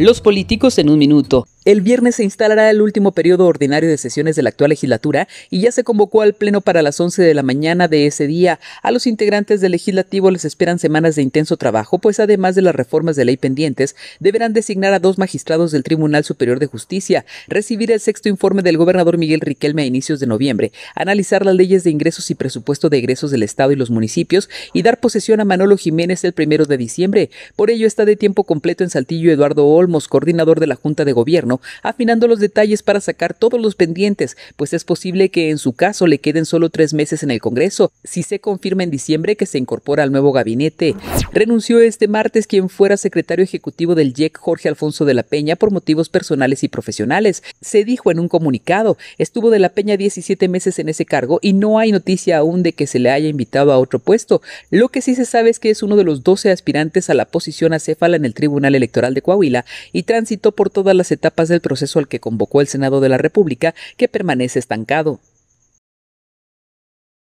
Los políticos en un minuto. El viernes se instalará el último periodo ordinario de sesiones de la actual legislatura y ya se convocó al Pleno para las 11 de la mañana de ese día. A los integrantes del legislativo les esperan semanas de intenso trabajo, pues además de las reformas de ley pendientes, deberán designar a dos magistrados del Tribunal Superior de Justicia, recibir el sexto informe del gobernador Miguel Riquelme a inicios de noviembre, analizar las leyes de ingresos y presupuesto de egresos del Estado y los municipios y dar posesión a Manolo Jiménez el primero de diciembre. Por ello está de tiempo completo en Saltillo Eduardo Olmos, coordinador de la Junta de Gobierno, afinando los detalles para sacar todos los pendientes, pues es posible que en su caso le queden solo tres meses en el Congreso, si se confirma en diciembre que se incorpora al nuevo gabinete. Renunció este martes quien fuera secretario ejecutivo del JEC, Jorge Alfonso de la Peña, por motivos personales y profesionales. Se dijo en un comunicado, estuvo de la Peña 17 meses en ese cargo y no hay noticia aún de que se le haya invitado a otro puesto. Lo que sí se sabe es que es uno de los 12 aspirantes a la posición acéfala en el Tribunal Electoral de Coahuila y transitó por todas las del proceso al que convocó el Senado de la República, que permanece estancado.